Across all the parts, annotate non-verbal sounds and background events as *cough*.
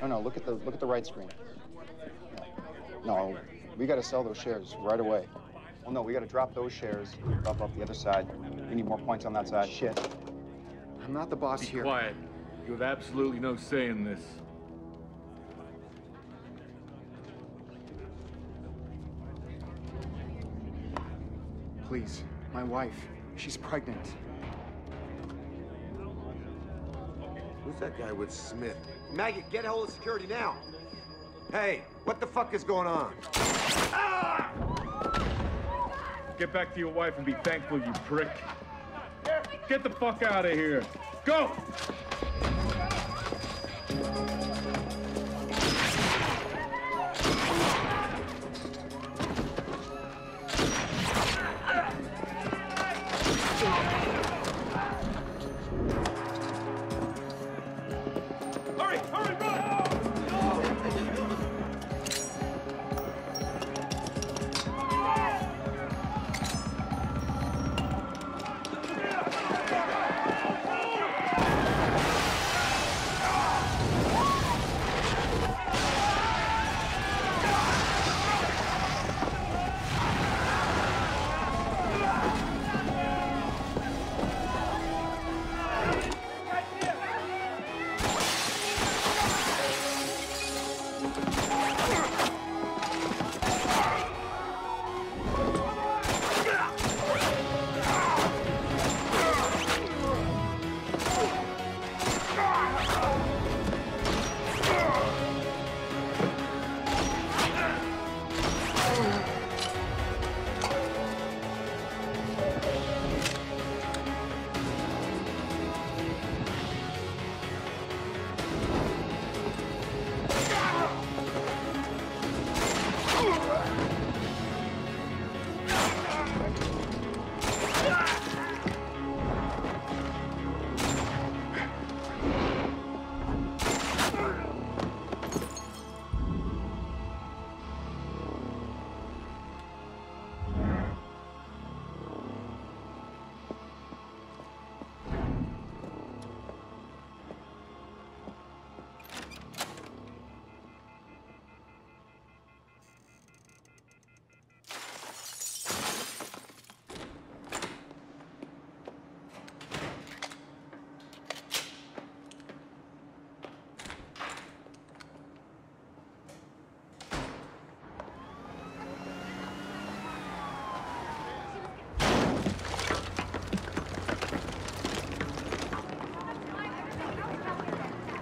No, no, look at the look at the right screen. No, we got to sell those shares right away. Well, no, we got to drop those shares, drop off the other side. We need more points on that side. Shit. I'm not the boss Be here. quiet. You have absolutely no say in this. Please, my wife. She's pregnant. That guy with Smith? Maggot, get hold of security now. Hey, what the fuck is going on? Ah! Get back to your wife and be thankful, you prick. Get the fuck out of here. Go!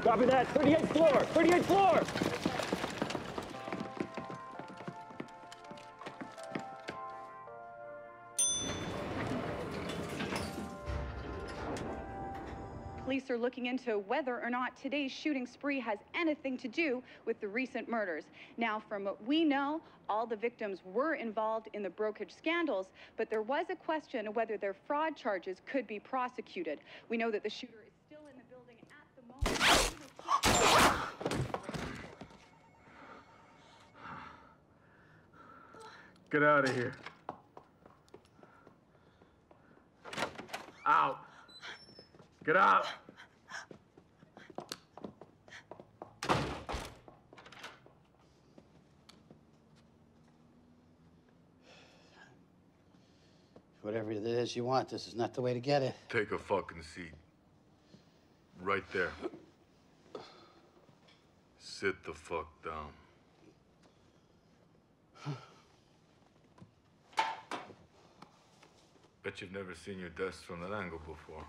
Copy that. 38th floor. 38th floor. Police are looking into whether or not today's shooting spree has anything to do with the recent murders. Now, from what we know, all the victims were involved in the brokerage scandals, but there was a question of whether their fraud charges could be prosecuted. We know that the shooter is still in the building at the moment. Get out of here. Out. Get out. Whatever it is you want, this is not the way to get it. Take a fucking seat. Right there. Sit the fuck down. I bet you've never seen your desk from that angle before.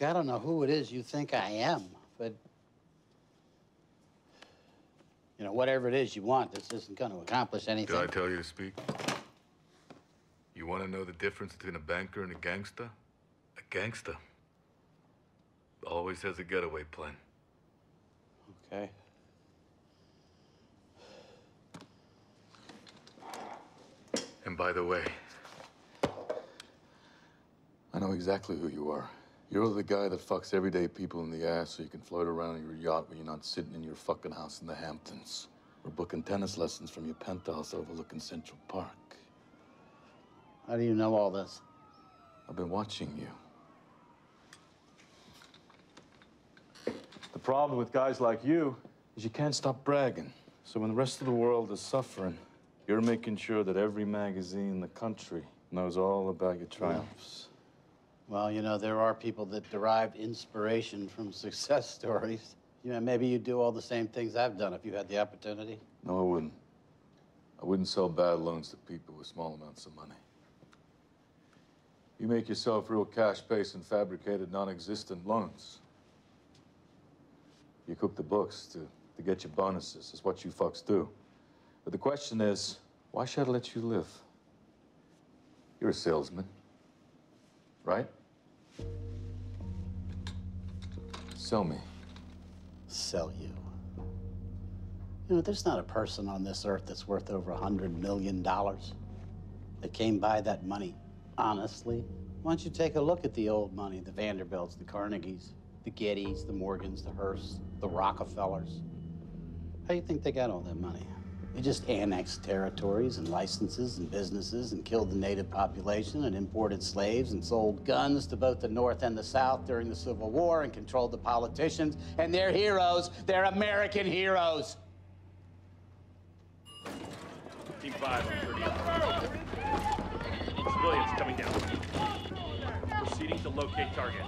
I don't know who it is you think I am, but you know, whatever it is you want, this isn't going to accomplish anything. Did I tell you to speak? You want to know the difference between a banker and a gangster? A gangster always has a getaway plan. Okay. And by the way, know exactly who you are. You're the guy that fucks everyday people in the ass so you can float around in your yacht when you're not sitting in your fucking house in the Hamptons. Or booking tennis lessons from your penthouse overlooking Central Park. How do you know all this? I've been watching you. The problem with guys like you is you can't stop bragging. So when the rest of the world is suffering, you're making sure that every magazine in the country knows all about your triumphs. Well, you know, there are people that derive inspiration from *laughs* success stories. You know, maybe you'd do all the same things I've done if you had the opportunity. No, I wouldn't. I wouldn't sell bad loans to people with small amounts of money. You make yourself real cash-based and fabricated non-existent loans. You cook the books to, to get your bonuses. It's what you fucks do. But the question is, why should I let you live? You're a salesman, right? Sell me. Sell you. You know, there's not a person on this earth that's worth over a $100 million that came by that money honestly. Why don't you take a look at the old money, the Vanderbilts, the Carnegies, the Gettys, the Morgans, the Hearsts, the Rockefellers? How do you think they got all that money? They just annexed territories and licenses and businesses and killed the native population and imported slaves and sold guns to both the North and the South during the Civil War and controlled the politicians. And they're heroes. They're American heroes. Team 5 on 30. Civilians coming down. Proceeding to locate target.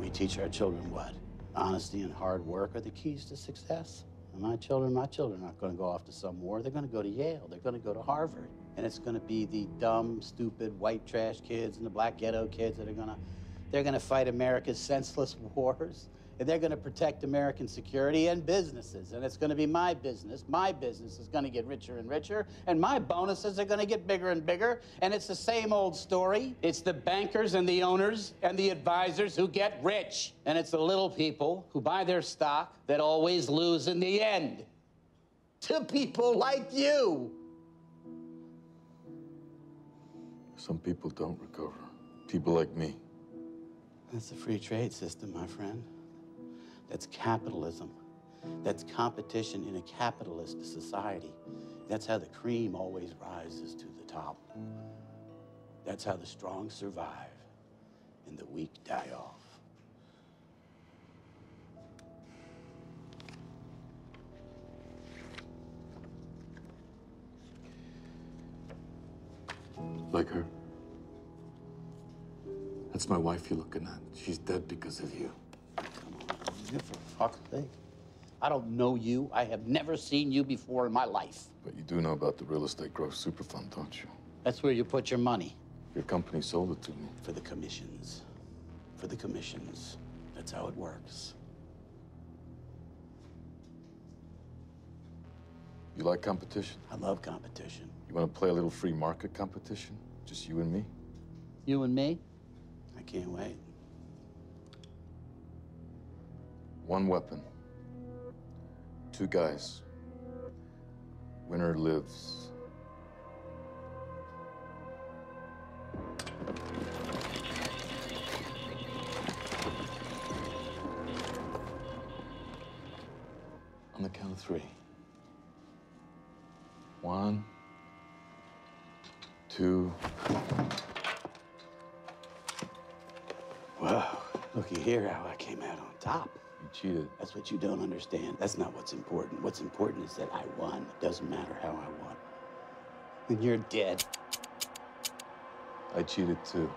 We teach our children what? Honesty and hard work are the keys to success. And my children, my children aren't going to go off to some war. They're going to go to Yale. They're going to go to Harvard. And it's going to be the dumb, stupid, white trash kids and the black ghetto kids that are going to, they're going to fight America's senseless *laughs* wars. And they're going to protect American security and businesses. And it's going to be my business. My business is going to get richer and richer. And my bonuses are going to get bigger and bigger. And it's the same old story. It's the bankers and the owners and the advisors who get rich. And it's the little people who buy their stock that always lose in the end. To people like you. Some people don't recover. People like me. That's the free trade system, my friend. That's capitalism. That's competition in a capitalist society. That's how the cream always rises to the top. That's how the strong survive and the weak die off. Like her. That's my wife you're looking at. She's dead because of you. On, for fuck's sake. I don't know you. I have never seen you before in my life. But you do know about the real estate growth super fund, don't you? That's where you put your money. Your company sold it to me. For the commissions. For the commissions. That's how it works. You like competition? I love competition. You want to play a little free market competition? Just you and me? You and me? I can't wait. One weapon. Two guys. Winner lives. On the count of three. One, two. Whoa, looky here how I came out on top. You cheated. That's what you don't understand. That's not what's important. What's important is that I won. It doesn't matter how I won. When you're dead, I cheated too.